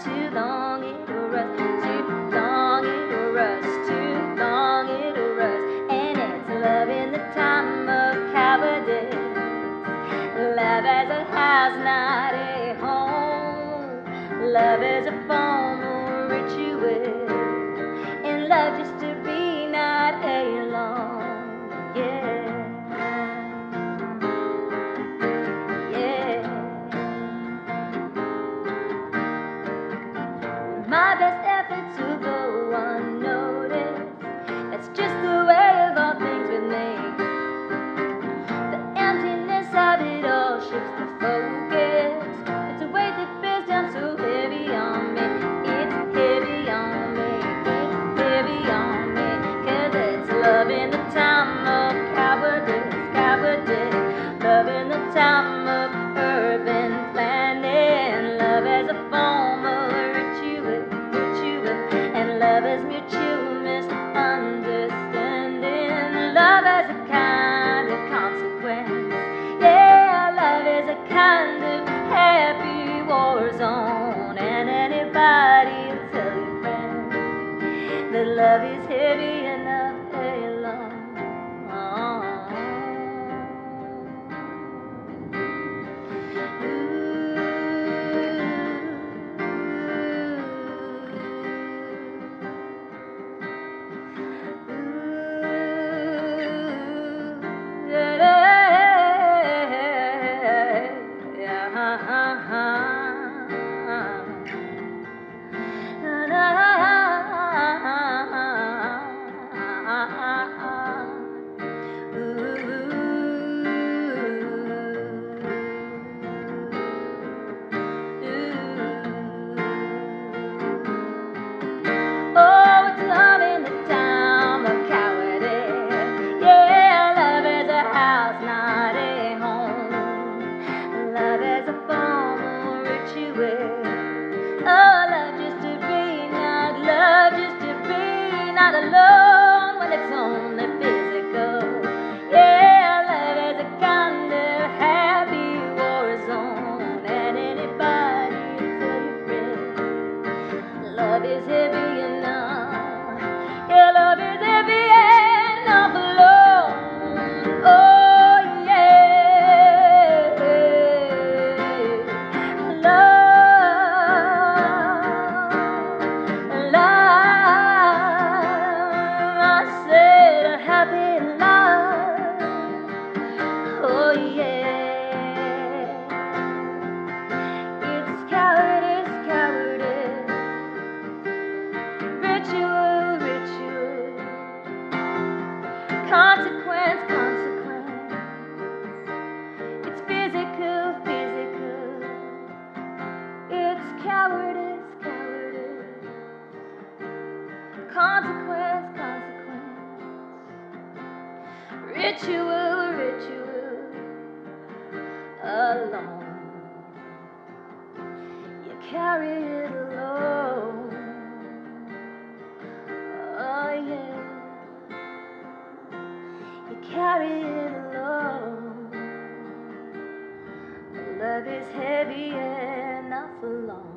too long, it'll rest. phone. consequence, consequence. It's physical, physical. It's cowardice, cowardice. Consequence, consequence. Ritual, ritual. Alone. You carry is heavy enough long.